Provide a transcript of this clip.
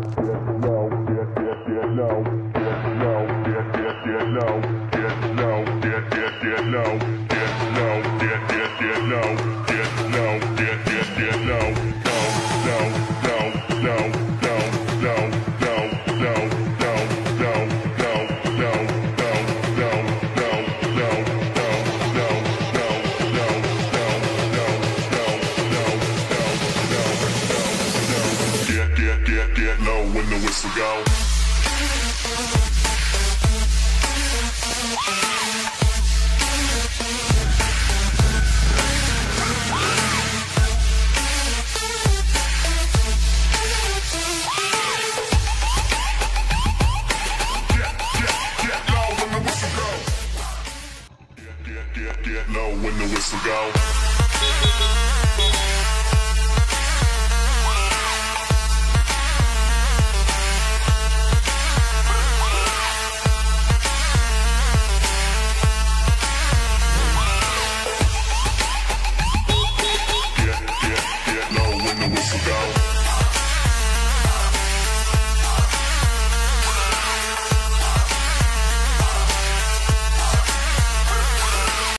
Get, when the whistle go. Get, get, get low when the whistle go.